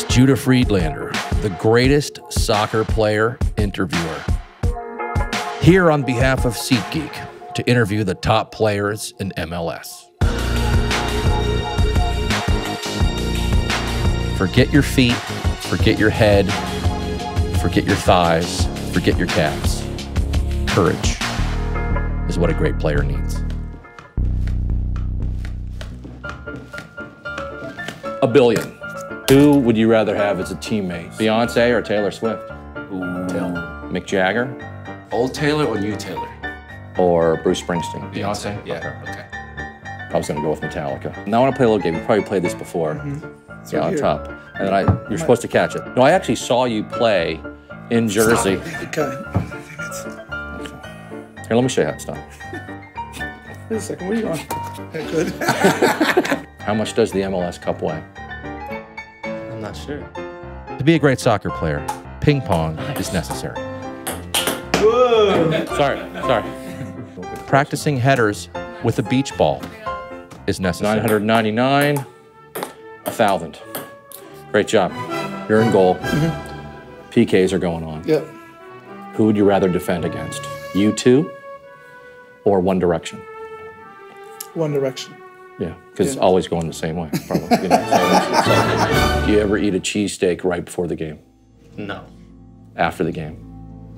It's Judah Friedlander, the greatest soccer player interviewer. Here on behalf of SeatGeek to interview the top players in MLS. Forget your feet, forget your head, forget your thighs, forget your calves. Courage is what a great player needs. A billion. Who would you rather have as a teammate? Beyonce or Taylor Swift? Taylor. Mick Jagger Old Taylor or new Taylor? or Bruce Springsteen? Beyonce? Yeah. Okay. I was going to go with Metallica. Now I want to play a little game. You probably played this before. Mm-hmm. Yeah, on here. top. And then I, you're supposed to catch it. No, I actually saw you play in Jersey. Okay. Here, let me show you how it's done. Wait a second, where are you going? Yeah, good. How much does the MLS Cup weigh? I'm not sure. To be a great soccer player, ping pong is necessary. Sorry, sorry. Practicing headers with a beach ball is necessary. 999, 1,000. Great job. You're in goal. Mm-hmm. PKs are going on. Yep. Who would you rather defend against? U2 or One Direction? One Direction. Yeah, because it's always going the same way. Probably. You know, so it's- it's like- do you ever eat a cheesesteak right before the game? No. After the game?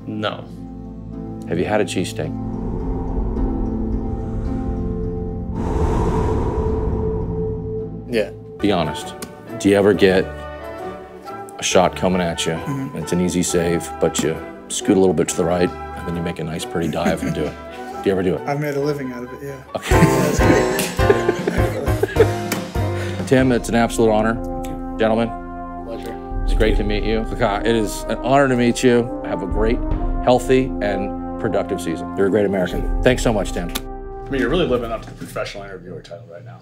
No. Have you had a cheesesteak? Yeah. Be honest. Do you ever get a shot coming at you? and It's an easy save, but you scoot a little bit to the right, and then you make a nice, pretty dive and do it. Do you ever do it? I've made a living out of it, yeah. Tim, it's an absolute honor. Gentlemen, Pleasure. it's great to meet you. It is an honor to meet you. Have a great, healthy, and productive season. You're a great American. Thanks so much, Tim. I mean, you're really living up to the professional interviewer title right now.